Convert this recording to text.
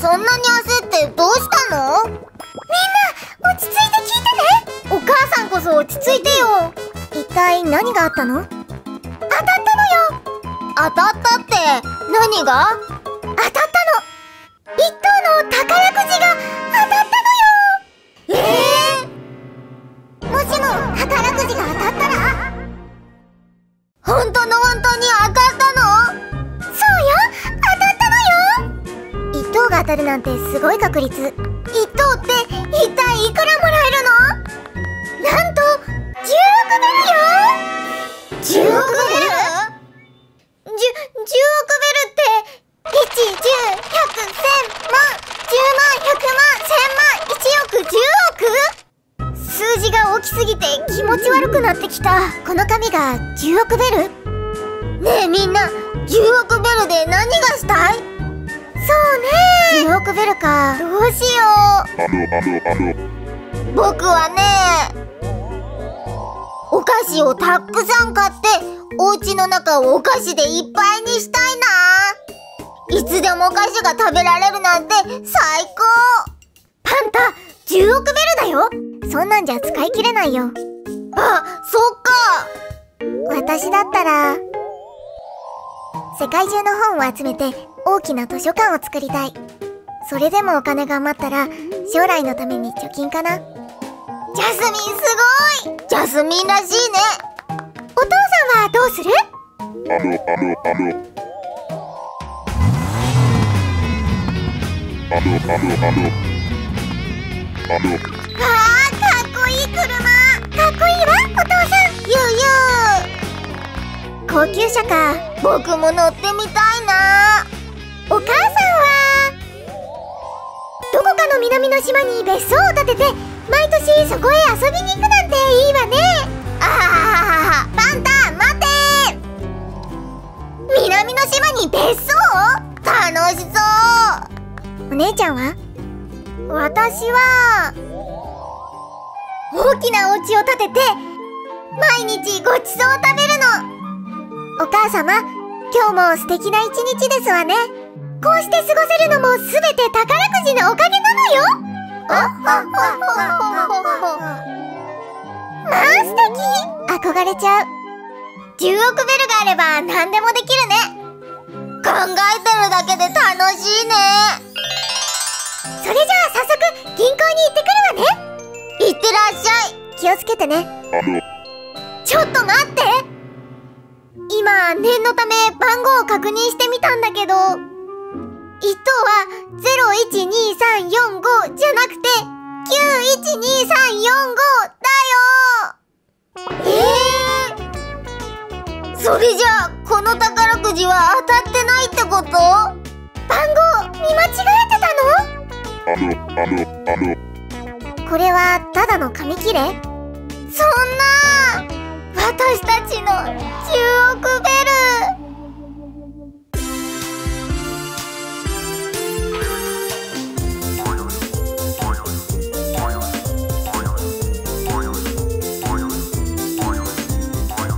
そんなに焦ってどうしたの？みんな落ち着いて聞いてね。お母さんこそ落ち着いてよ。一体何があったの？当たったのよ。当たったって何が？当たったの。一等の宝くじがたるなんてすごい確率。一等って一体いくらもらえるの？なんと10億ベルよ？10億ベル？10, 10億ベルって1、10、100、1000万、10万、100万、1000万、1億、10億？数字が大きすぎて気持ち悪くなってきた。この紙が10億ベル？ねえみんな10億ベルで何がしたい？そうね10億ベルか。どうしよう。僕はねお菓子をたくさん買ってお家の中をお菓子でいっぱいにしたいな。いつでもお菓子が食べられるなんて最高。パンタ10億ベルだよ。そんなんじゃ使い切れないよ。あそっか。私だったら世界中の本を集めて大きな図書館を作りたい。それでもお金が余ったら将来のために貯金かな。ジャスミンすごい！ジャスミンらしいね。お父さんはどうする？あのあのあのあのあのあのあのわあかっこいい車。かっこいいわお父さん。ゆうゆう高級車か。僕も乗ってみたいな。お母さんはどこかの南の島に別荘を建てて毎年そこへ遊びに行くなんていいわね。あはははパンタ待て南の島に別荘楽しそう。お姉ちゃんは？私は大きなお家を建てて毎日ごちそうを食べるの。お母様今日も素敵な一日ですわね。こうして過ごせるのもすべて宝くじのおかげ憧れちゃう。10億ベルがあれば何でもできるね。考えてるだけで楽しいね。それじゃあ早速銀行に行ってくるわね。いってらっしゃい。気をつけてね。ちょっと待って。今念のため番号を確認してみたんだけど。1等は012345じゃなくて912345だよ。えー、それじゃあこの宝くじは当たってないってこと？番号見間違えてたの？あのあのあの。これはただの紙切れ？そんな。私たちの10億